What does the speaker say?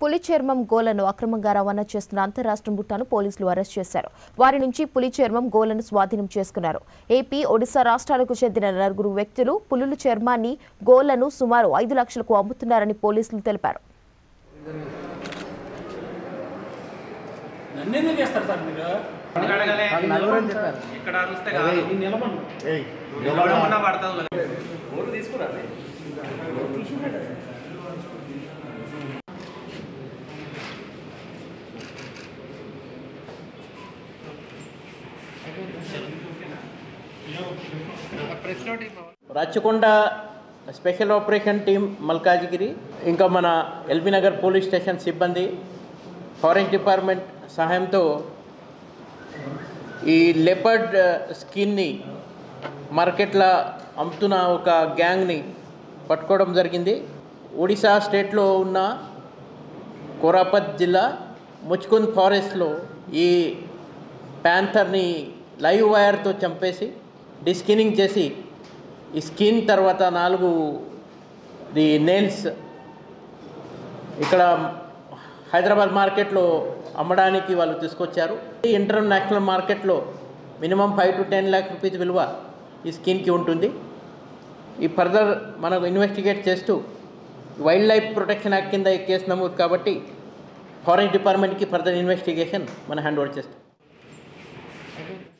పులి చర్మం గోలను అక్రమంగా రవాణా చేస్తున్న అంతరాష్ట్ర ముఠాను పోలీసులు అరెస్ట్ చేశారు. వారి నుంచి పులి చర్మం గోలను స్వాధీనం చేసుకున్నారు. ఏపీ ఒడిశా రాష్ట్రాలకు చెందిన నలుగురు వ్యక్తులు పులుల చర్మాన్ని గోలను సుమారు ఐదు లక్షలకు అమ్ముతున్నారని పోలీసులు తెలిపారు. ఇక్కడ Rachakonda special operation team Malkajgiri ఇంకా మన ఎల్బీ నగర్ పోలీస్ స్టేషన్ సిబ్బంది ఫారెస్ట్ డిపార్ట్మెంట్ సహాయంతో ఈ లెపర్డ్ స్కిన్ని మార్కెట్లో అమ్ముతున్న ఒక గ్యాంగ్ని పట్టుకోవడం జరిగింది. ఒడిశా స్టేట్లో ఉన్న కోరాపత్ జిల్లా ముచ్కుంద్ ఫారెస్ట్లో ఈ ప్యాంథర్ని లైవ్ వైర్తో చంపేసి డిస్కినింగ్ చేసి ఈ స్కిన్ తర్వాత నాలుగు ది నెయిల్స్ ఇక్కడ హైదరాబాద్ మార్కెట్లో అమ్మడానికి వాళ్ళు తీసుకొచ్చారు. ఈ ఇంటర్నేషనల్ మార్కెట్లో minimum five to ten lakh rupees విలువ ఈ స్కిన్కి ఉంటుంది. ఈ ఫర్దర్ మనకు ఇన్వెస్టిగేట్ చేస్తూ వైల్డ్ లైఫ్ ప్రొటెక్షన్ యాక్ట్ కింద ఈ కేసు నమోదు కాబట్టి ఫారెస్ట్ డిపార్ట్మెంట్కి ఫర్దర్ ఇన్వెస్టిగేషన్ మనం హ్యాండ్ ఓవర్ చేస్తాం Thank you.